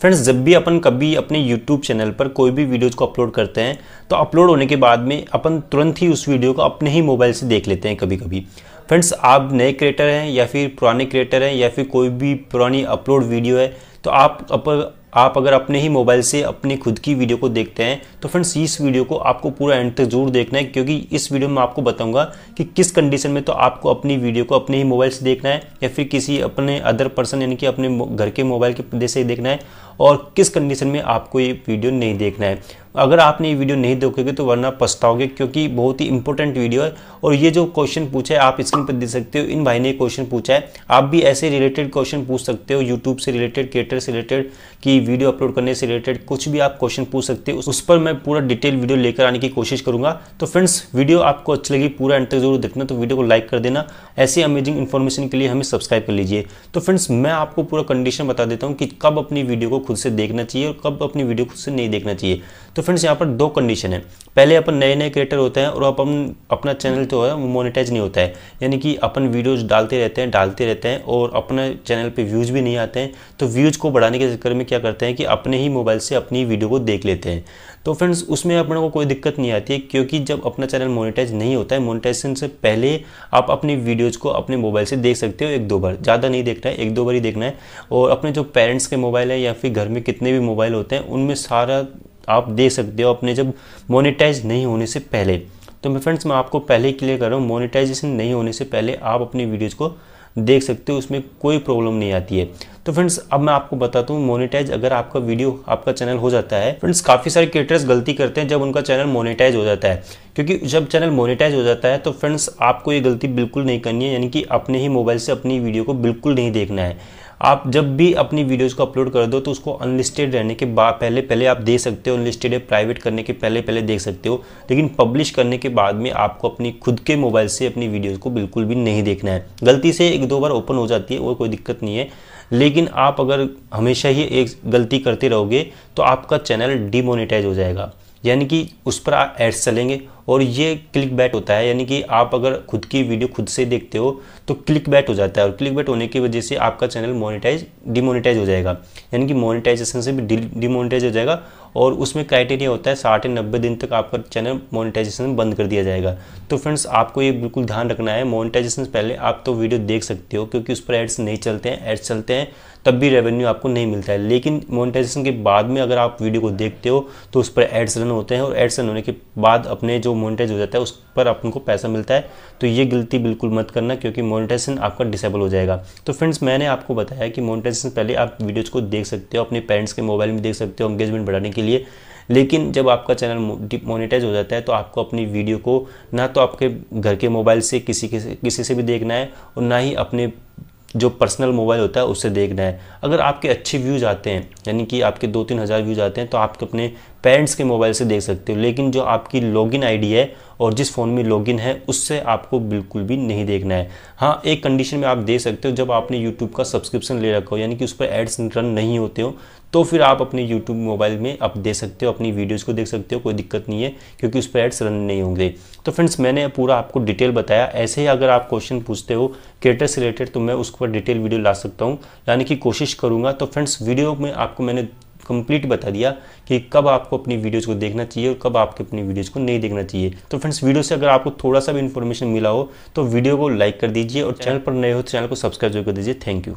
Friends जब भी अपन कभी अपने यूट्यूब चैनल पर कोई भी वीडियोज़ को अपलोड करते हैं तो अपलोड होने के बाद में अपन तुरंत ही उस वीडियो को अपने ही मोबाइल से देख लेते हैं कभी कभी फ्रेंड्स आप नए क्रिएटर हैं या फिर पुराने क्रिएटर हैं या फिर कोई भी पुरानी अपलोड वीडियो है तो आप अप, आप अगर अपने ही मोबाइल से अपनी खुद की वीडियो को देखते हैं तो फ्रेंड्स इस वीडियो को आपको पूरा एंड तक ज़रूर देखना है क्योंकि इस वीडियो में आपको बताऊँगा कि किस कंडीशन में तो आपको अपनी वीडियो को अपने ही मोबाइल से देखना है या फिर किसी अपने अदर पर्सन यानी कि अपने घर के मोबाइल के से देखना है। और किस कंडीशन में आपको ये वीडियो नहीं देखना है। अगर आपने ये वीडियो नहीं देखोगे तो वरना पछताओगे, क्योंकि बहुत ही इंपॉर्टेंट वीडियो है और ये जो क्वेश्चन पूछा है, आप स्क्रीन पर देख सकते हो, इन भाई ने क्वेश्चन पूछा है। आप भी ऐसे रिलेटेड क्वेश्चन पूछ सकते हो यूट्यूब से रिलेटेड क्रिएटर से रिलेटेड कि वीडियो अपलोड करने से रिलेटेड कुछ भी आप क्वेश्चन पूछ सकते हो। उस पर मैं पूरा डिटेल वीडियो लेकर आने की कोशिश करूँगा। तो फ्रेंड्स वीडियो आपको अच्छी लगी, पूरा एंड तक ज़रूर देखना तो वीडियो को लाइक कर देना। ऐसी अमेजिंग इन्फॉर्मेशन के लिए हमें सब्सक्राइब कर लीजिए। तो फ्रेंड्स मैं आपको पूरा कंडीशन बता देता हूँ कि कब अपनी वीडियो को खुद से देखना चाहिए और कब अपनी वीडियो खुद से नहीं देखना चाहिए। तो फ्रेंड्स, यहाँ पर दो कंडीशन है। पहले अपन नए नए क्रिएटर होते हैं और अपन, अपना चैनल जो है वो मोनेटाइज नहीं होता है। यानी कि अपन वीडियोज़ डालते रहते हैं, डालते रहते हैं और अपने चैनल पे व्यूज़ भी नहीं आते हैं। तो व्यूज़ को बढ़ाने के चक्कर में क्या करते हैं कि अपने ही मोबाइल से अपनी वीडियो को देख लेते हैं। तो फ्रेंड्स, उसमें अपने को कोई दिक्कत नहीं आती है क्योंकि जब अपना चैनल मोनेटाइज नहीं होता है मोनेटाइजेशन से पहले आप अपनी वीडियोज़ को अपने मोबाइल से देख सकते हो एक दो बार। ज़्यादा नहीं देखना है एक दो बार ही देखना है। और अपने जो पेरेंट्स के मोबाइल है या फिर घर में कितने भी मोबाइल होते हैं, उनमें सारा आप देख सकते हो अपने जब मोनेटाइज नहीं होने से पहले। तो मैं फ्रेंड्स मैं आपको पहले क्लियर कर रहा हूँ मोनेटाइजेशन नहीं होने से पहले आप अपनी वीडियोज़ को देख सकते हो, उसमें कोई प्रॉब्लम नहीं आती है। तो फ्रेंड्स अब मैं आपको बताता हूँ मोनेटाइज अगर आपका वीडियो आपका चैनल हो जाता है फ्रेंड्स काफ़ी सारे क्रिएटर्स गलती करते हैं जब उनका चैनल मोनेटाइज हो जाता है। क्योंकि जब चैनल मोनेटाइज हो जाता है तो फ्रेंड्स आपको ये गलती बिल्कुल नहीं करनी है, यानी कि अपने ही मोबाइल से अपनी वीडियो को बिल्कुल नहीं देखना है। आप जब भी अपनी वीडियोस को अपलोड कर दो तो उसको अनलिस्टेड रहने के बाद पहले पहले आप देख सकते हो अनलिस्टेड है प्राइवेट करने के पहले पहले देख सकते हो। लेकिन पब्लिश करने के बाद में आपको अपनी खुद के मोबाइल से अपनी वीडियोज़ को बिल्कुल भी नहीं देखना है। गलती से एक दो बार ओपन हो जाती है, और कोई दिक्कत नहीं है। लेकिन आप अगर हमेशा ही एक गलती करते रहोगे तो आपका चैनल डिमोनेटाइज हो जाएगा। यानी कि उस पर आप एड्स चलेंगे और ये क्लिक बैट होता है, यानी कि आप अगर खुद की वीडियो खुद से देखते हो तो क्लिक बैट हो जाता है। और क्लिक बैट होने की वजह से आपका चैनल मोनिटाइज डिमोनेटाइज हो जाएगा। यानी कि मोनिटाइजेशन से भी डिमोनिटाइज हो जाएगा और उसमें क्राइटेरिया होता है, साठ या नब्बे दिन तक आपका चैनल मोनिटाइजेशन बंद कर दिया जाएगा। तो फ्रेंड्स आपको ये बिल्कुल ध्यान रखना है मोनिटाइजेशन से पहले आप तो वीडियो देख सकते हो, क्योंकि उस पर एड्स नहीं चलते हैं एड्स चलते हैं, तब भी रेवेन्यू आपको नहीं मिलता है। लेकिन मोनिटाइजेशन के बाद में अगर आप वीडियो को देखते हो तो उस पर एड्स रन होते हैं और एड्स रन होने के बाद अपने जो मोनेटाइज हो जाता है, उस पर आपको पैसा मिलता है तो ये गलती बिल्कुल मत करना, क्योंकि मोनेटाइजेशन आपका डिसेबल हो जाएगा। तो फ्रेंड्स मैंने आपको बताया कि मोनेटाइजेशन पहले आप वीडियोज़ को देख सकते हो, अपने पेरेंट्स के मोबाइल में देख सकते हो एंगेजमेंट बढ़ाने के लिए, लेकिन जब आपका चैनल मोनेटाइज हो जाता है तो आपको अपनी वीडियो को ना तो आपके घर के मोबाइल से किसी के किसी से भी देखना है, और ना ही अपने जो पर्सनल मोबाइल होता है, उससे देखना है। अगर आपके अच्छे व्यूज़ आते हैं, यानी कि आपके दो तीन हज़ार व्यूज़ आते हैं तो आप अपने पेरेंट्स के मोबाइल से देख सकते हो, लेकिन जो आपकी लॉगिन आईडी है और जिस फ़ोन में लॉगिन है, उससे आपको बिल्कुल भी नहीं देखना है। हाँ एक कंडीशन में आप दे सकते हो, जब आपने यूट्यूब का सब्सक्रिप्शन ले रखा हो, यानी कि उस पर एड्स रन नहीं होते हो तो फिर आप अपने यूट्यूब मोबाइल में आप दे सकते हो, अपनी वीडियोज़ को देख सकते हो, कोई दिक्कत नहीं है, क्योंकि उस पर एड्स रन नहीं होंगे। तो फ्रेंड्स मैंने पूरा आपको डिटेल बताया। ऐसे ही अगर आप क्वेश्चन पूछते हो क्रिएटर से रिलेटेड तो मैं उस पर डिटेल वीडियो ला सकता हूँ। लाने की कोशिश करूँगा तो फ्रेंड्स वीडियो में आपको मैंने कंप्लीट बता दिया कि कब आपको अपनी वीडियोज़ को देखना चाहिए और कब आपके अपनी वीडियोज़ को नहीं देखना चाहिए। तो फ्रेंड्स वीडियो से अगर आपको थोड़ा सा भी इन्फॉर्मेशन मिला हो तो वीडियो को लाइक कर दीजिए और चैनल पर नए हो तो चैनल को सब्सक्राइब ज़रूर कर दीजिए। Thank you